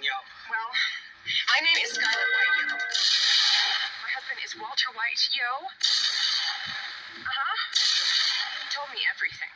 everything. Well, my name is Skylar White, yo. My husband is Walter White, yo. Uh huh. He told me everything.